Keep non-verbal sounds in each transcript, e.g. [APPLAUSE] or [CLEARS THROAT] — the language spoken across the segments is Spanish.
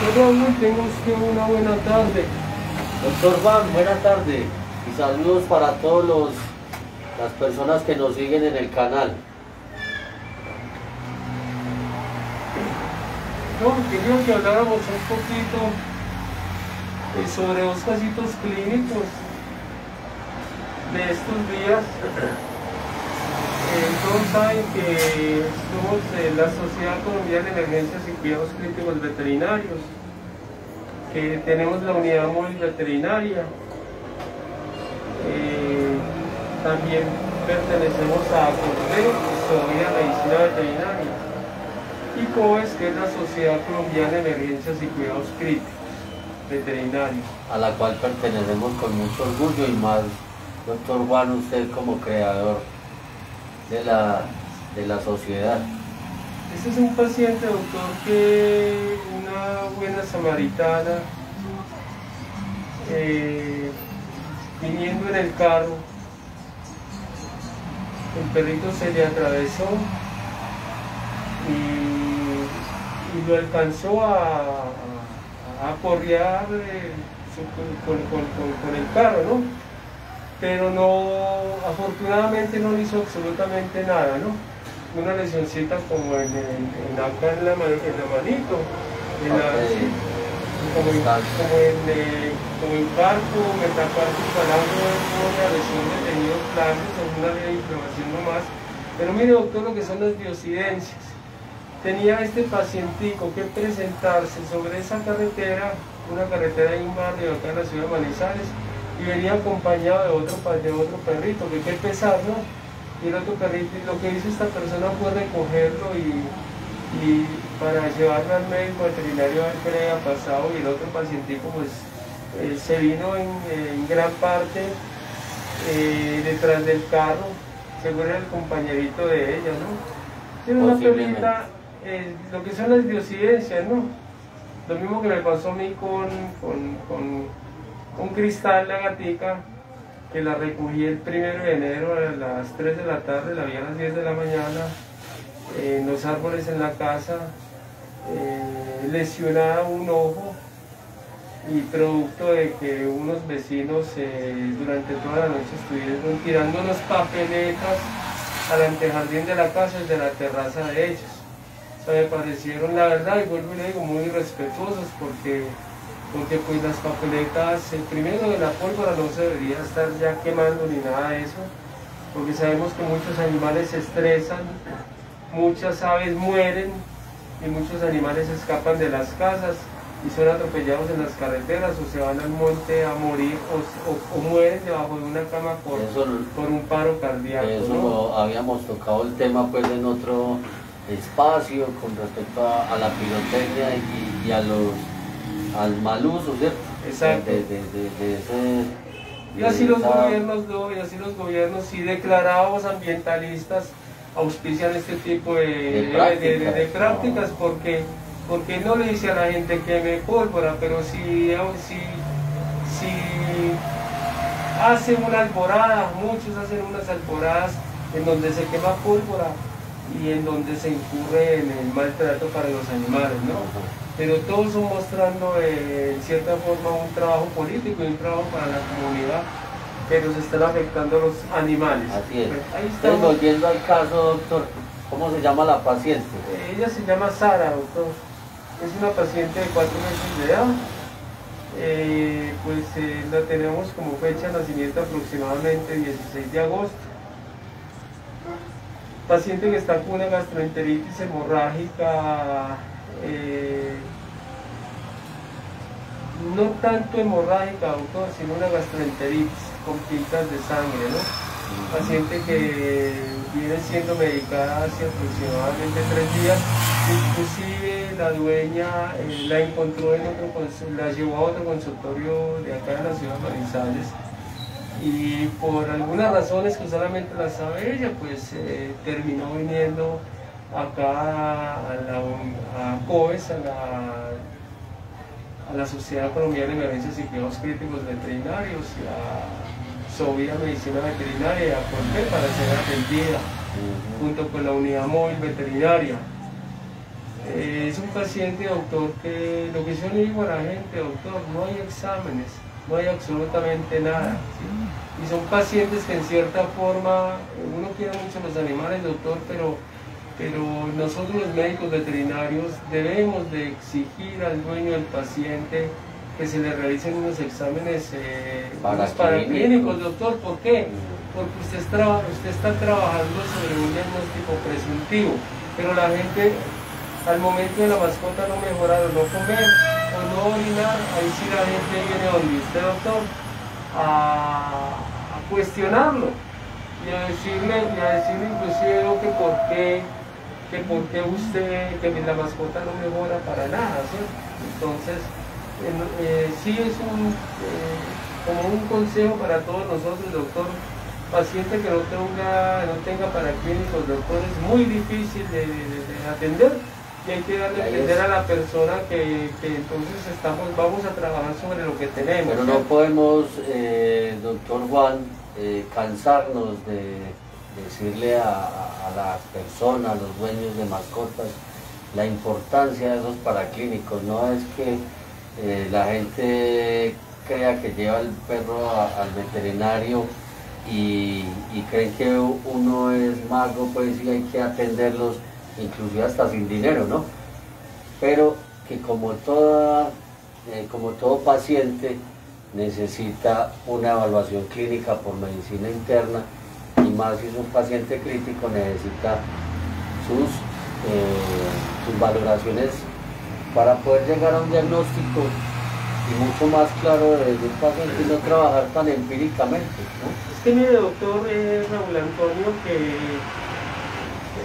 Doctor Raúl, tenga usted una buena tarde. Doctor Juan, buena tarde y saludos para todos los las personas que nos siguen en el canal. No, quería que habláramos un poquito sobre dos casitos clínicos de estos días. Todos saben que somos la Sociedad Colombiana de Emergencias y Cuidados Críticos Veterinarios, que tenemos la unidad móvil veterinaria. Eh, también pertenecemos a CONVE, Sociedad Medicina Veterinaria, y COES, que es la Sociedad Colombiana de Emergencias y Cuidados Críticos Veterinarios. a la cual pertenecemos con mucho orgullo y más, doctor Juan, usted como creador de la, de la sociedad. Este es un paciente, doctor, que una buena samaritana, eh, viniendo en el carro, el perrito se le atravesó y, lo alcanzó a, a, porrear eh, con, con- con- con el carro, ¿no? Pero no, afortunadamente no le hizo absolutamente nada, ¿no? Una lesioncita como en, en- en acá en la, ma- en la manito, en la- sí, como, en, como en, eh, como metacarpo, una lesión de tejido plano, con una inflamación nomás. Pero mire doctor lo que son las biocidencias. Tenía este pacientico que presentarse sobre esa carretera, una carretera de un barrio acá en la ciudad de Manizales, y venía acompañado de otro, de otro perrito, que qué pesar, ¿no? Y el otro perrito, y lo que hizo esta persona fue recogerlo y, y para llevarlo al médico veterinario a ver qué le había pasado, y el otro pacientico pues eh, se vino en, en gran parte eh, detrás del carro, seguro era el compañerito de ella, ¿no? Era una perrita, eh, lo que son las biocidencias, ¿no? Lo mismo que me pasó a mí con, con, con un cristal, la gatica, que la recogí el primero de enero a las 3 de la tarde, la vi a las 10 de la mañana, en los árboles en la casa, eh, lesionada un ojo y producto de que unos vecinos eh, durante toda la noche estuvieron tirando unas papeletas al antejardín de la casa y de la terraza de ellos. O sea, me parecieron, la verdad, y vuelvo y digo, muy respetuosos porque, porque pues las papeletas, el primero de la pólvora no se debería estar ya quemando ni nada de eso, porque sabemos que muchos animales se estresan, muchas aves mueren y muchos animales escapan de las casas y son atropellados en las carreteras o se van al monte a morir o, o- o mueren debajo de una cama por, Eso, por un paro cardíaco. eso ¿no? lo habíamos tocado el tema pues en otro espacio con respecto a, a la pirotecnia y, y a los al mal uso, ¿cierto? Exacto. De, de- de- ese- Y así los esa- gobiernos, ¿no? y así los gobiernos, si declarados ambientalistas, auspician este tipo de, prácticas, no. prácticas porque, porque no le dice a la gente que me pólvora, pero si, si, si hacen una alborada, muchos hacen unas alboradas en donde se quema pólvora y en donde se incurre en el maltrato para los animales, ¿no? pero todos son mostrando eh, en cierta forma un trabajo político y un trabajo para la comunidad, pero se están afectando a los animales. Así es. Pues ahí estamos. volviendo al caso, doctor, ¿cómo se llama la paciente? Eh, Ella se llama Sara, doctor. Es una paciente de cuatro meses de edad. Eh, pues eh, la tenemos como fecha de nacimiento aproximadamente 16 de agosto. Paciente que está con una gastroenteritis hemorrágica, eh, no tanto hemorrágica, doctor, sino una gastroenteritis con pintas de sangre, ¿no? Paciente que viene siendo medicada hace aproximadamente tres días, inclusive la dueña eh, la encontró en otro la llevó a otro consultorio de acá de la ciudad de Manizales y por algunas razones que solamente las sabe ella, pues eh, terminó viniendo acá a, la, a COES, a la, a la Sociedad Colombiana de Emergencias y Cuidados Críticos Veterinarios y a Sovía Medicina Veterinaria y a Colpe para ser atendida junto con la unidad móvil veterinaria. Eh, es un paciente, doctor, que lo que yo le digo a la gente, doctor, no hay exámenes, no hay absolutamente nada. Y son pacientes que en cierta forma, uno quiere mucho los animales, doctor, pero, pero nosotros los médicos veterinarios debemos de exigir al dueño del paciente que se le realicen unos exámenes eh, paraclínicos, doctor. ¿Por qué? Porque usted está, usted está trabajando sobre un diagnóstico presuntivo, pero la gente al momento de la mascota no mejorar o no comer no orinar, ahí sí la gente viene donde usted, doctor, a, cuestionarlo y a decirle, y a decirle inclusive que por qué, que por qué usted, que la mascota no mejora para nada, ¿sí? Entonces, eh, sí es un, eh, como un consejo para todos nosotros, doctor, paciente que no tenga, no tenga paraclínicos, doctor, es muy difícil de, atender y hay que darle a entender a la persona que, entonces estamos, vamos a trabajar sobre lo que tenemos. Pero no podemos, eh, doctor Juan, cansarnos de decirle a, a las personas, a los dueños de mascotas, la importancia de esos paraclínicos. No es que eh, la gente crea que lleva el perro al veterinario y, creen que uno es mago, pues y hay que atenderlos, inclusive hasta sin dinero, ¿no? Pero que como, toda, eh, como todo paciente necesita una evaluación clínica por medicina interna y más si es un paciente crítico necesita sus, eh, sus valoraciones para poder llegar a un diagnóstico y mucho más claro de un paciente y no trabajar tan empíricamente. Es que mire, doctor eh, Raúl Antonio, que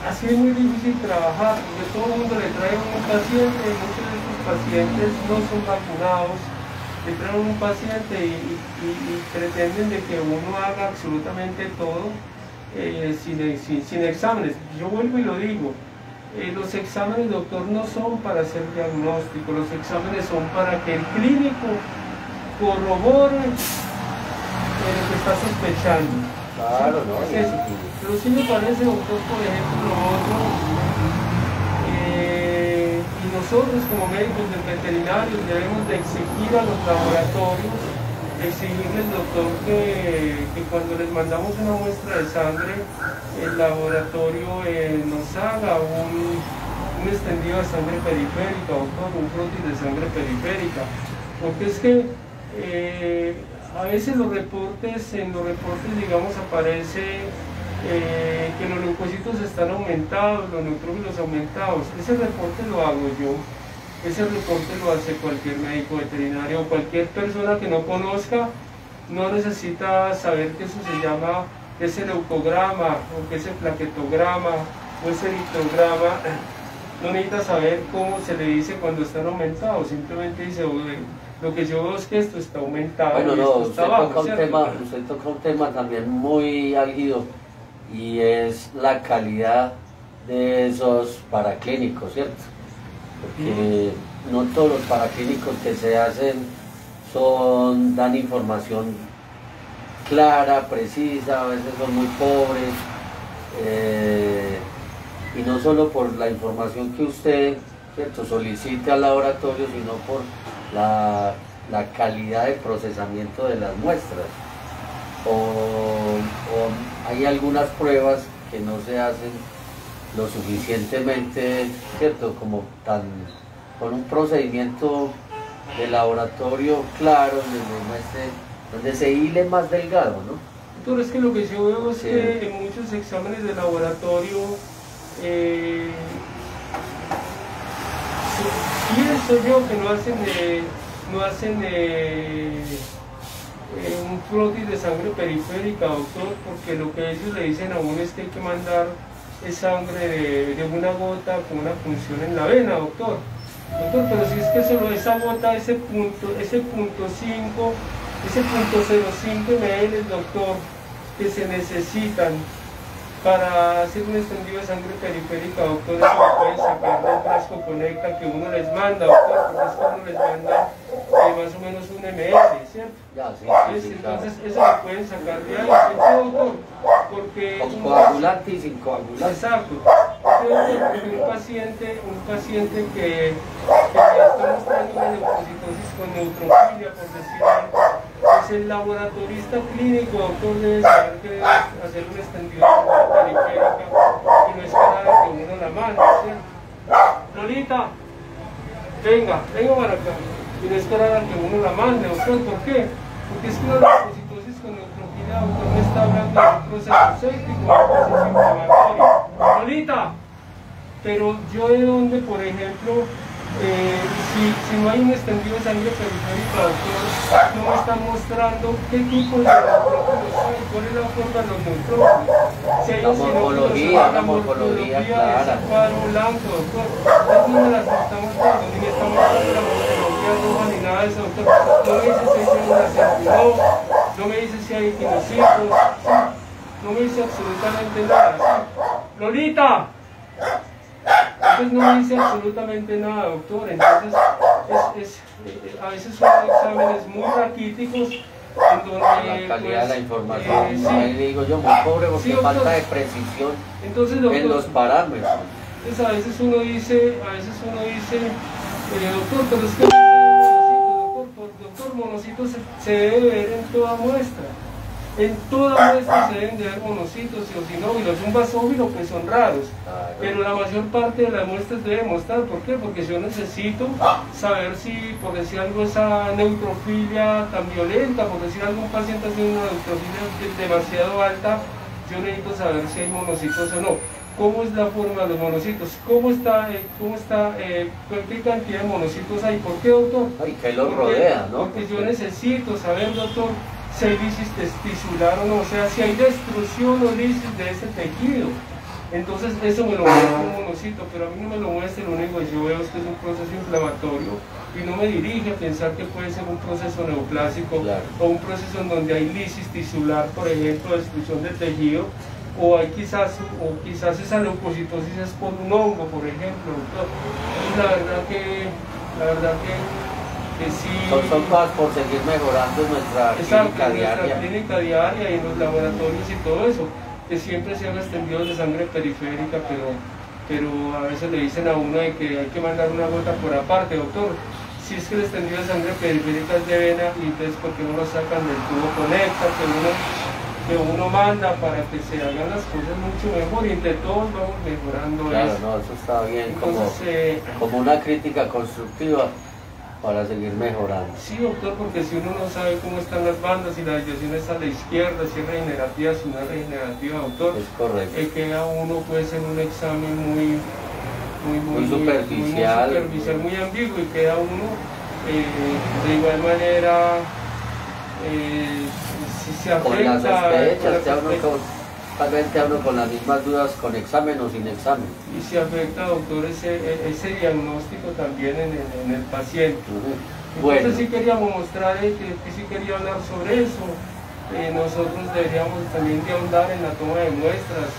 ha sido muy difícil trabajar, porque todo el mundo le trae un paciente y muchos de estos pacientes no son vacunados, le traen un paciente y, pretenden de que uno haga absolutamente todo eh, sin, sin exámenes. Yo vuelvo y lo digo, eh, los exámenes, doctor, no son para hacer diagnóstico, los exámenes son para que el clínico corrobore eh, lo que está sospechando. Claro, ¿no? Pero sí me parece, doctor, por ejemplo, otro, eh, y nosotros como médicos veterinarios debemos de exigir a los laboratorios, exigirles, doctor, que, que cuando les mandamos una muestra de sangre, el laboratorio eh, nos haga un, extendido de sangre periférica o con un frotis de sangre periférica. Porque es que eh, a veces los reportes, en los reportes digamos aparece eh, que los leucocitos están aumentados, los neutrófilos aumentados. Ese reporte lo hago yo. Ese reporte lo hace cualquier médico veterinario o cualquier persona que no conozca, no necesita saber que eso se llama ese leucograma o ese plaquetograma o ese eritrograma, [CLEARS THROAT] no necesita saber cómo se le dice cuando están aumentados, simplemente dice, lo que yo veo es que esto está aumentado. Bueno, no, usted, toca un tema, usted toca un tema también muy álgido y es la calidad de esos paraclínicos, ¿cierto? Porque no todos los paraclínicos que se hacen son dan información clara, precisa, a veces son muy pobres. Eh, y no solo por la información que usted ¿cierto? solicite al laboratorio, sino por la, calidad de procesamiento de las muestras. O, hay algunas pruebas que no se hacen lo suficientemente, ¿cierto? Como tan, con un procedimiento de laboratorio claro, donde donde se hile más delgado, ¿no? Doctor, es que lo que yo veo es que en muchos exámenes de laboratorio eh, pienso yo que no hacen no hacen eh, un flotis de sangre periférica, doctor, porque lo que ellos le dicen a uno es que hay que mandar sangre de, una gota con una función en la vena, doctor. Doctor, pero si es que solo esa gota, ese punto, ese punto 5 ese punto 0,5 ml, doctor, que se necesitan para hacer un extendido de sangre periférica, doctor, eso lo pueden sacar del frasco conecta que uno les manda, doctor, porque es que uno les manda eh, más o menos un ml, ¿cierto? Ya, sí, sí, entonces eso lo pueden sacar de ahí, ¿cierto, doctor? Porque... Con coagulante y sin coagulante. Exacto. un paciente, un paciente que, está mostrando una leucocitosis con neutrofilia, por decir algo, pues el laboratorista clínico, doctor, debe saber que debe hacer un extendido periférica y no esperar a que la mande, Lolita, venga, venga para acá. Y no esperar que uno la mande, ¿por qué? Porque es que una leucocitosis con doctor, no está hablando de un proceso séptico, un proceso inflamatorio. Lolita, pero yo de donde, por ejemplo, eh, si, si, no hay un extendido de sangre periférica, doctor, no me está mostrando qué tipo de neutrófilos hay, cuál es la forma de los neutrófilos. Si hay la morfología, la morfología, clara. cuadro blanco, doctor. No me las está mostrando, ni me está mostrando la morfología roja ni nada de eso, doctor. No me dice si hay células no, no me dice si hay equinocitos, no me dice absolutamente nada. Lolita, no dice absolutamente nada, doctor. Entonces, es, es, a veces son exámenes muy raquíticos. En donde, la calidad de la pues, información, eh, sí. ahí digo yo, muy pobre porque sí, falta de precisión entonces, doctor, en los parámetros. Entonces a veces uno dice, a veces uno dice, eh, doctor, pero es que monocito, doctor, doctor, monocito se, se debe ver en toda muestra. En toda muestra se deben de ver monocitos y ocinófilos, un basófilo pues son raros, pero la mayor parte de las muestras debe mostrar, ¿por qué? Porque yo necesito saber si, por decir algo, esa neutrofilia tan violenta, por decir algo, un paciente tiene una neutrofilia demasiado alta, yo necesito saber si hay monocitos o no. ¿Cómo es la forma de los monocitos? ¿Cómo está, eh, cómo está eh, qué cantidad de monocitos hay? ¿Por qué, doctor? Ay, que los rodea, ¿no? Porque yo necesito saber, doctor, si hay lisis tisular o no, o sea, si hay destrucción o lisis de ese tejido. Entonces eso me lo muestra un monocito, pero a mí no me lo muestra, lo único que yo veo es que es un proceso inflamatorio y no me dirige a pensar que puede ser un proceso neoplásico o un proceso en donde hay lisis tisular, por ejemplo, destrucción del tejido, o hay quizás, o quizás esa leucocitosis es por un hongo, por ejemplo. La verdad que, la verdad que son, cosas por seguir mejorando nuestra clínica diaria. clínica diaria y en los laboratorios y todo eso, que siempre se han extendido de sangre periférica, pero, pero a veces le dicen a uno de que hay que mandar una gota por aparte, doctor. Si es que el extendido de sangre periférica es de vena, y entonces porque no lo sacan del tubo conecta, que uno, que uno manda para que se hagan las cosas mucho mejor y entre todos vamos mejorando claro, no, eso está bien, como, eh, como una crítica constructiva para seguir mejorando. Sí, doctor, porque si uno no sabe cómo están las bandas y la desviación está a la izquierda, si es regenerativa, si no es regenerativa, doctor, es correcto. Eh, queda uno puede ser un examen muy, muy, muy, superficial, muy, superficial, muy ambiguo y queda uno eh, de igual manera eh, si se afecta. Con las sospechas, Tal vez te hablo con las mismas dudas con examen o sin examen. Y se afecta, doctor, ese, ese diagnóstico también en el, en el paciente. Entonces sí queríamos mostrar, eh, que, que, sí quería hablar sobre eso. Eh, nosotros deberíamos también de ahondar en la toma de muestras,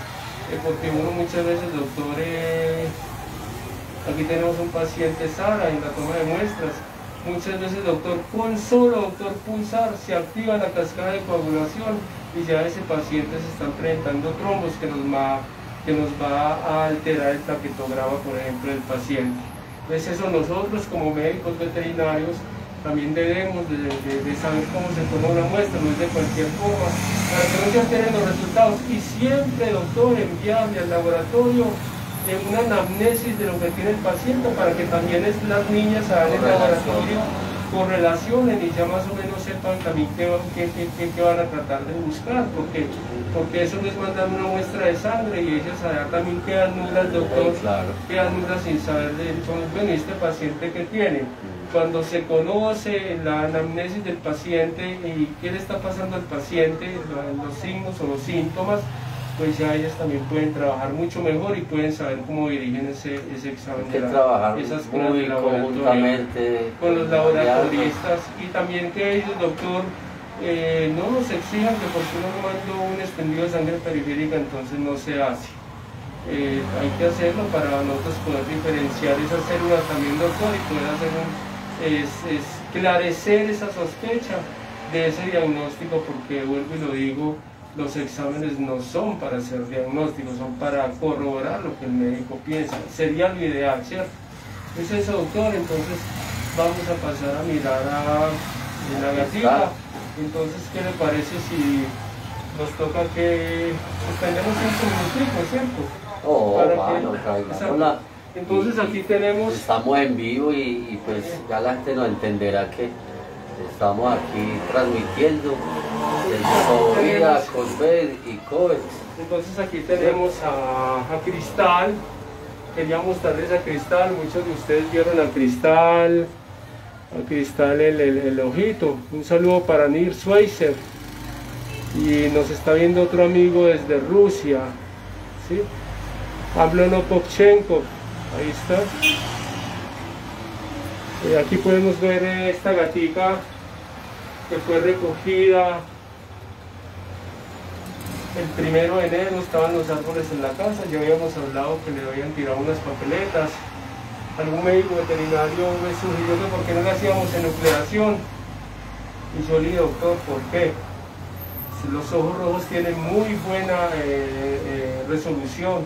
eh, porque uno muchas veces, doctor, aquí tenemos un paciente Sara en la toma de muestras, muchas veces, doctor, con solo, doctor, pulsar, se activa la cascada de coagulación y ya ese paciente se están presentando trombos que nos va, que nos va a alterar el taquetograma, por ejemplo, del paciente. Entonces eso nosotros como médicos veterinarios también debemos de, saber cómo se toma una muestra, no es de cualquier forma, para que no se alteren los resultados. Y siempre, doctor, enviarle al laboratorio en una anamnesis de lo que tiene el paciente para que también las niñas hagan el laboratorio correlacionen y ya más o menos sepan también qué, qué, van a tratar de buscar, porque, porque eso les mandan una muestra de sangre y ellas allá también quedan nulas, doctor, quedan nulas sin saber de bueno, este paciente que tiene. Cuando se conoce la anamnesis del paciente y qué le está pasando al paciente, los signos o los síntomas, pues ya ellas también pueden trabajar mucho mejor y pueden saber cómo dirigen ese, ese examen de la, esas muy conjuntamente con los laboratoristas y también que ellos, doctor, eh, no nos exijan que porque uno no mandó un extendido de sangre periférica entonces no se hace. Eh, hay que hacerlo para nosotros poder diferenciar esas células también, doctor, y poder hacer un, es, esclarecer esa sospecha de ese diagnóstico, porque vuelvo y lo digo, los exámenes no son para hacer diagnósticos, son para corroborar lo que el médico piensa. Sería lo ideal, ¿cierto? Es eso, doctor, entonces vamos a pasar a mirar a la gatita. Entonces, ¿qué le parece si nos toca que suspendemos un minutos, ¿cierto? Oh, para Entonces aquí tenemos... Estamos en vivo y, pues ya la gente nos entenderá que estamos aquí transmitiendo el y COVEX. Entonces aquí tenemos a, a, Cristal, quería mostrarles a Cristal, muchos de ustedes vieron a Cristal, a Cristal el, el, ojito. Un saludo para Nir Schweizer. Y nos está viendo otro amigo desde Rusia. ¿sí? Pablo. Ahí está. Aquí podemos ver esta gatica que fue recogida el primero de enero estaban los árboles en la casa, ya habíamos hablado que le habían tirado unas papeletas, algún médico veterinario me sugirió que por qué no le hacíamos enucleación. Y yo le dije, doctor, ¿por qué? Si los ojos rojos tienen muy buena eh, eh, resolución,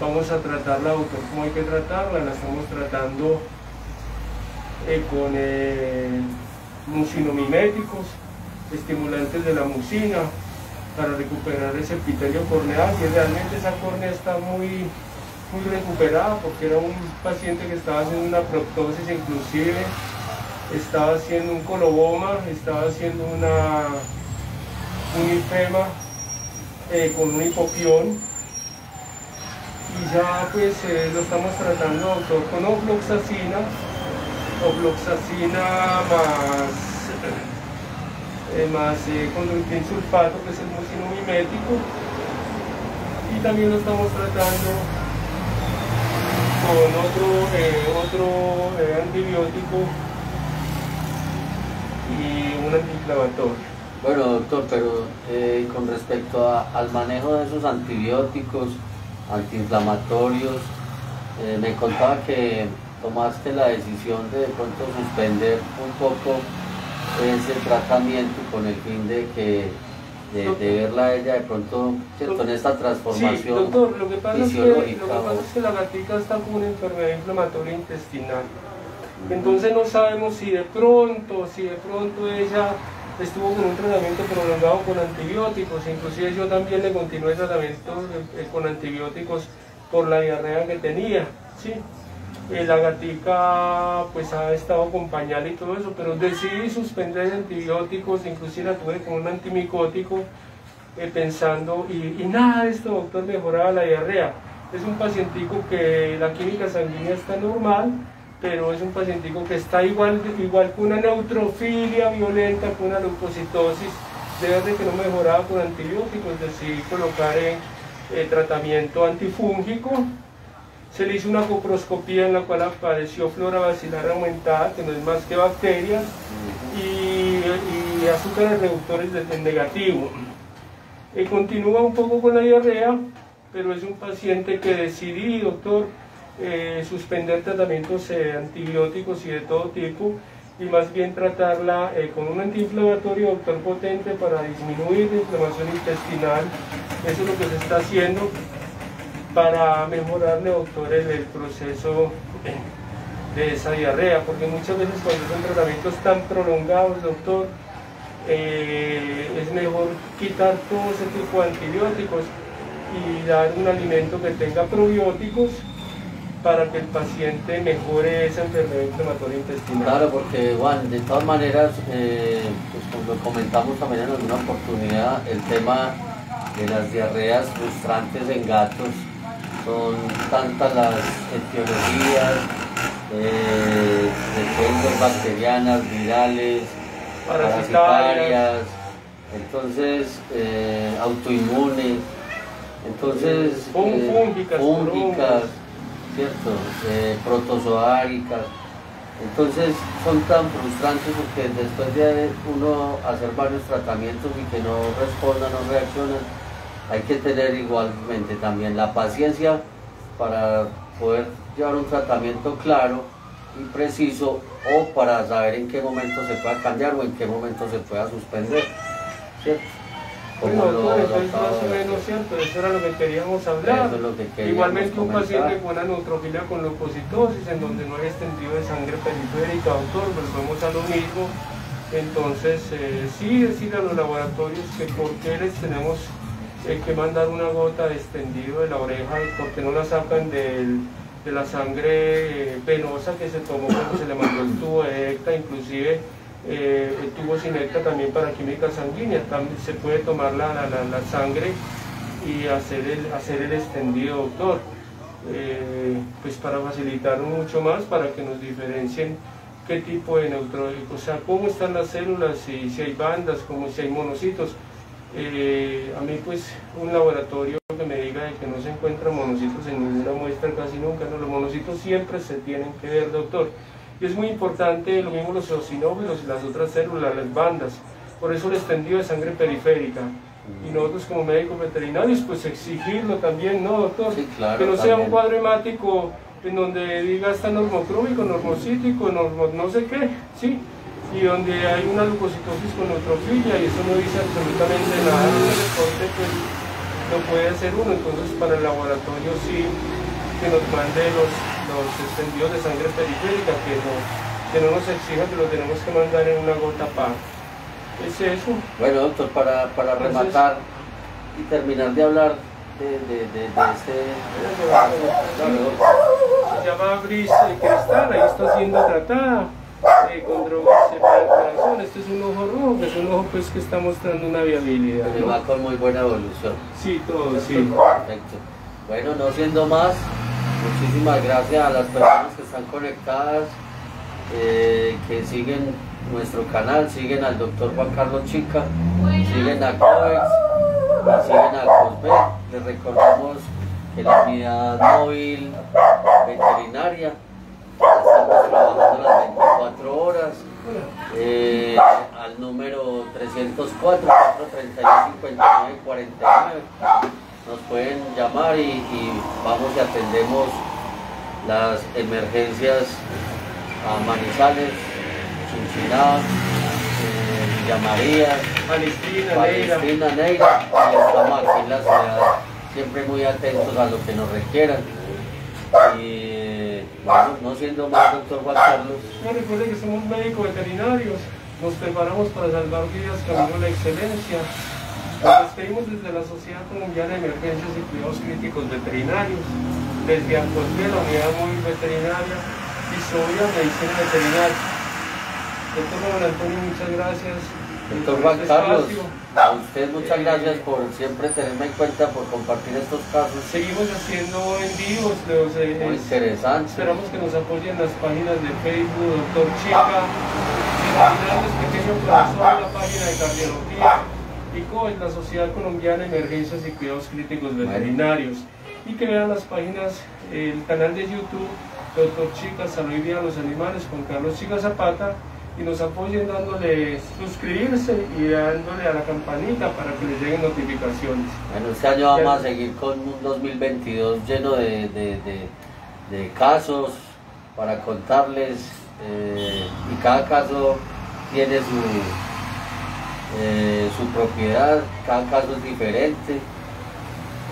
vamos a tratarla, doctor, ¿cómo hay que tratarla? La estamos tratando con mucinomiméticos, estimulantes de la mucina, para recuperar ese epitelio corneal, y realmente esa córnea está muy muy recuperada porque era un paciente que estaba haciendo una proptosis inclusive, estaba haciendo un coloboma, estaba haciendo una, un infema eh, con un hipopión. Y ya pues eh, lo estamos tratando doctor con ofloxacina, ofloxacina más, eh, más con un sulfato que es el mucino y también lo estamos tratando con otro, eh, otro eh, antibiótico y un antiinflamatorio. Bueno, doctor, pero eh, con respecto al manejo de esos antibióticos, antiinflamatorios, me contaba que tomaste la decisión de de pronto suspender un poco ese tratamiento con el fin de que de, verla a ella de pronto ¿cierto? en esta transformación sí, doctor, lo que pasa es que, lo que, pasa es que la gatita está con una enfermedad inflamatoria intestinal. Entonces no sabemos si de pronto, si de pronto ella estuvo con un tratamiento prolongado con antibióticos, inclusive yo también le continué el tratamiento eh, con antibióticos por la diarrea que tenía. ¿sí? La gatica pues ha estado con pañal y todo eso, pero decidí suspender antibióticos, inclusive la tuve con un antimicótico eh, pensando, y, nada de esto doctor mejoraba la diarrea. Es un pacientico que la química sanguínea está normal, pero es un pacientico que está igual, igual que una neutrofilia violenta, con una leucocitosis, de que no mejoraba con antibióticos, decidí colocar en eh, tratamiento antifúngico, se le hizo una coproscopía en la cual apareció flora vacilar aumentada, que no es más que bacterias, y, azúcares reductores de, negativo. Y continúa un poco con la diarrea, pero es un paciente que decidí, doctor, eh, suspender tratamientos eh, antibióticos y de todo tipo, y más bien tratarla eh, con un antiinflamatorio, doctor, potente para disminuir la inflamación intestinal. Eso es lo que se está haciendo para mejorarle, doctor, el, proceso de esa diarrea, porque muchas veces cuando son tratamientos tan prolongados, doctor, eh, es mejor quitar todo ese tipo de antibióticos y dar un alimento que tenga probióticos para que el paciente mejore esa enfermedad inflamatoria intestinal. Claro, porque Juan, de todas maneras, eh, pues como comentamos también en alguna oportunidad, el tema de las diarreas frustrantes en gatos son tantas las etiologías, eh, bacterianas, virales, parasitarias, entonces eh, autoinmunes, entonces eh, fúngicas, ¿cierto? Eh, protozoáricas. Entonces son tan frustrantes porque después de uno hacer varios tratamientos y que no respondan, no reaccionan, hay que tener igualmente también la paciencia para poder llevar un tratamiento claro y preciso o para saber en qué momento se pueda cambiar o en qué momento se pueda suspender. Bueno, doctor, entonces más o menos cierto, eso era lo que queríamos hablar. Eso es lo que queríamos Igualmente un comentar. paciente con una neutrofilia con leucocitosis, en donde no hay extendido de sangre periférica, doctor, volvemos a lo mismo. Entonces, eh, sí decir a los laboratorios que por qué les tenemos eh, que mandar una gota de extendido de la oreja y por qué no la sacan del- de la sangre eh, venosa que se tomó cuando se le mandó el tubo de ECTA, inclusive eh, el tubo sin ECTA también para química sanguínea, también se puede tomar la, la- la- sangre y hacer el, hacer el extendido, doctor, Eh, pues para facilitar mucho más, para que nos diferencien qué tipo de neutro, o sea, cómo están las células, si, si hay bandas, como si hay monocitos. Eh, a mí pues un laboratorio que me diga de que no se encuentran monocitos en ninguna muestra casi nunca, no, los monocitos siempre se tienen que ver, doctor. Y es muy importante lo mismo los eosinófilos y las otras células, las bandas. Por eso el extendido de sangre periférica. Y nosotros como médicos veterinarios pues exigirlo también, ¿no, doctor? Sí, claro, que no sea un cuadro hemático en donde diga está normocrómico, normocítico, normo, no sé qué, ¿sí? Y donde hay una leucocitosis con neutrofilia y eso no dice absolutamente nada, ese reporte pues lo puede hacer uno, entonces para el laboratorio sí que nos mande los, los extendidos de sangre periférica, que no, que no nos exija que lo tenemos que mandar en una gota par. Es eso. Bueno, doctor, para, para rematar y terminar de hablar de, de, de, de este... Se llama Bris eh, Cristal, ahí está siendo tratada eh, con drogas para el corazón. Este es un ojo rojo, que es un ojo pues, que está mostrando una viabilidad. Que ¿no? va con muy buena evolución. Sí, todo, sí. Perfecto. Bueno, no siendo más, muchísimas gracias a las personas que están conectadas, eh, que siguen nuestro canal, siguen al doctor Juan Carlos Chica, siguen a COEX, siguen a COSBET. Les recordamos que la unidad móvil veterinaria 24 horas. eh, al número 304 431 59 49 nos pueden llamar y, y vamos y atendemos las emergencias a Manizales, Chinchiná, eh, Villa María, Palestina. Palestina, Neira, y estamos aquí en la ciudad siempre muy atentos a lo que nos requieran. Y bueno, no siendo más, doctor Juan Carlos, No recuerden que somos médicos veterinarios, nos preparamos para salvar vidas camino a la excelencia. Nos despedimos desde la Sociedad Colombiana de Emergencias y Cuidados Críticos Veterinarios, desde ANCOSVE, la Unidad Móvil Veterinaria y Sobria Medicina Veterinaria. Doctor Juan Antonio, muchas gracias. Doctor Juan Carlos, a usted muchas gracias por siempre tenerme en cuenta, por compartir estos casos Seguimos haciendo envíos, los, eh, muy es- interesantes. Esperamos que nos apoyen las páginas de Facebook, Doctor Chica, Veterinario Pequeño Corazón, la página de cardiología, la Sociedad Colombiana de Emergencias y Cuidados Críticos Veterinarios. Y que vean las páginas, el canal de YouTube, Doctor Chica, Salud y Vida a los Animales, con Carlos Chica Zapata, y nos apoyen dándole suscribirse y dándole a la campanita para que les lleguen notificaciones. Bueno, este año vamos a seguir con un 2022 lleno de, de- de- de casos para contarles eh, y cada caso tiene su, eh, su propiedad, cada caso es diferente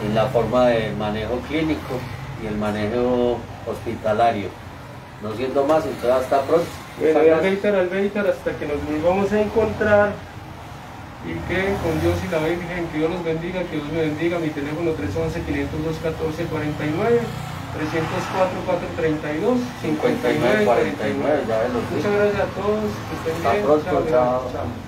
en la forma de manejo clínico y el manejo hospitalario. No siendo más, entonces hasta pronto. Bueno, Muchas y gracias. Albeitar, Albeitar, hasta que nos volvamos a encontrar y que con Dios y la Virgen, que Dios los bendiga, que Dios me bendiga. Mi teléfono 311-502-1449, 304-432-5949. 59, 49, ya ves los Muchas gracias a todos, que estén Hasta pronto, Chao, chao. chao.